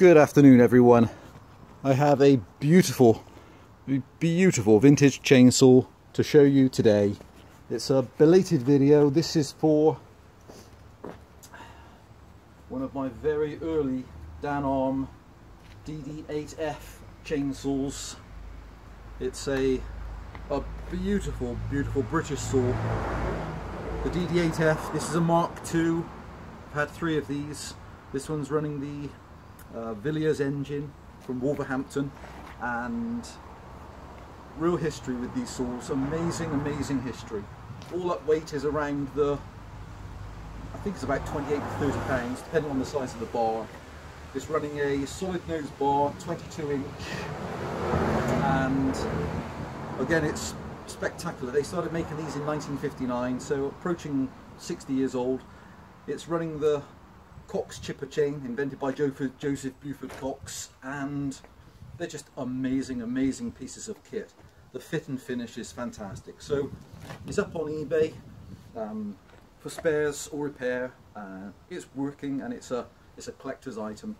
Good afternoon everyone. I have a beautiful, beautiful vintage chainsaw to show you today. It's a belated video. This is for one of my very early Danarm DD8F chainsaws. It's a, a beautiful, beautiful British saw. The DD8F, this is a Mark II. I've had three of these. This one's running the uh, Villiers engine from Wolverhampton and real history with these saws. Amazing, amazing history. All up weight is around the, I think it's about 28 to 30 pounds, depending on the size of the bar. It's running a solid nose bar, 22 inch, and again it's spectacular. They started making these in 1959, so approaching 60 years old. It's running the Cox chipper chain invented by Joseph Buford Cox and they're just amazing, amazing pieces of kit. The fit and finish is fantastic. So it's up on eBay um, for spares or repair. Uh, it's working and it's a, it's a collector's item.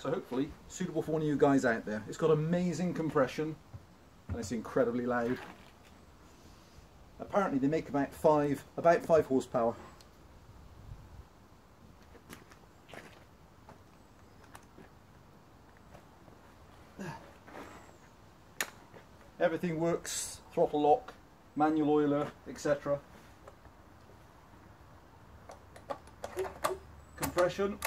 So hopefully suitable for one of you guys out there. It's got amazing compression and it's incredibly loud. Apparently they make about five, about five horsepower Everything works, throttle lock, manual oiler, etc. Compression.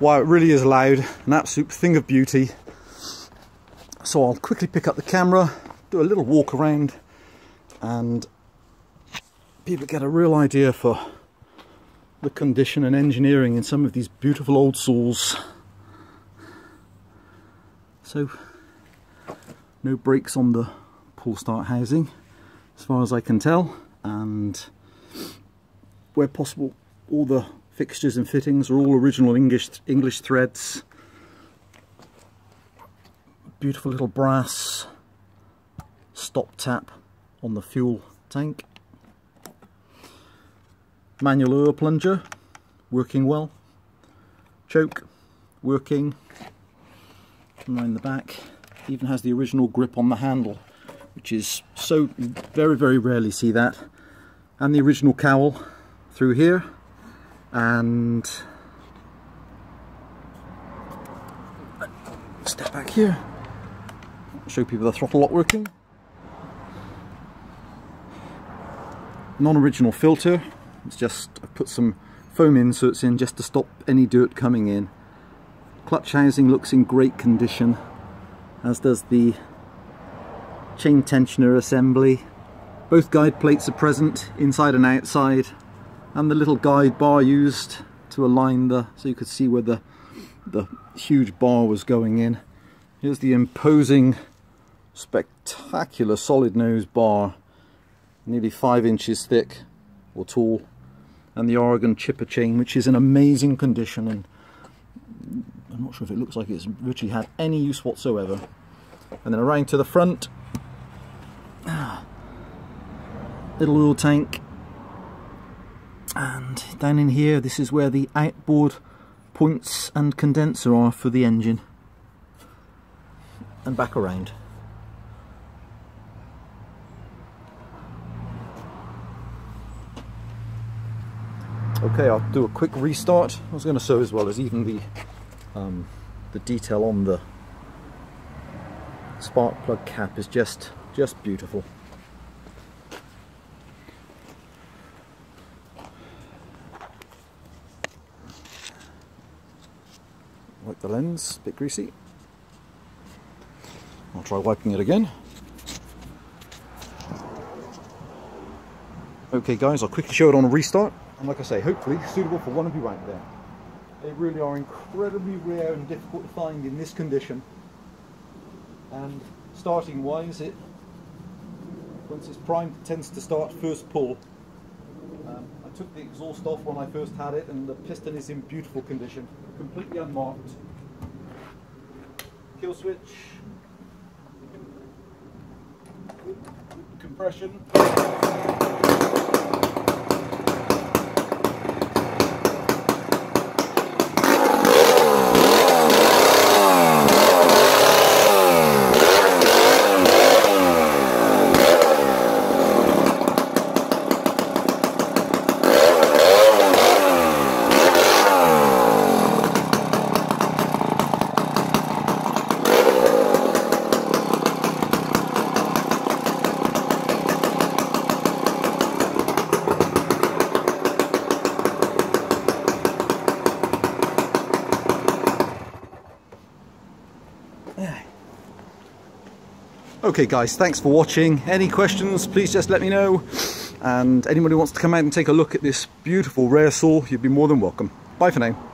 Wow, it really is loud, an absolute thing of beauty. So I'll quickly pick up the camera, do a little walk around, and people get a real idea for the condition and engineering in some of these beautiful old saws. So, no brakes on the pull start housing, as far as I can tell, and where possible, all the fixtures and fittings are all original English English threads. Beautiful little brass stop tap on the fuel tank. Manual oil plunger working well. Choke working. Around the back. Even has the original grip on the handle which is so very very rarely see that. And the original cowl through here and step back here. Show people the throttle lock working. Non-original filter. It's just I put some foam inserts in just to stop any dirt coming in. Clutch housing looks in great condition as does the chain tensioner assembly. Both guide plates are present inside and outside and the little guide bar used to align the so you could see where the the huge bar was going in. Here's the imposing spectacular solid nose bar nearly five inches thick or tall and the Oregon chipper chain which is in amazing condition and I'm not sure if it looks like it's virtually had any use whatsoever. And then around to the front. Ah. Little oil tank and down in here this is where the outboard points and condenser are for the engine. And back around. Okay I'll do a quick restart. I was going to show as well as even the um, the detail on the spark plug cap is just just beautiful the lens, a bit greasy. I'll try wiping it again. Okay guys, I'll quickly show it on a restart. And like I say, hopefully suitable for one of you out there. They really are incredibly rare and difficult to find in this condition. And starting wise, it once it's primed it tends to start first pull. Um, I took the exhaust off when I first had it and the piston is in beautiful condition, completely unmarked. Kill switch, compression. Okay guys, thanks for watching. Any questions, please just let me know. And anybody who wants to come out and take a look at this beautiful rare saw, you'd be more than welcome. Bye for now.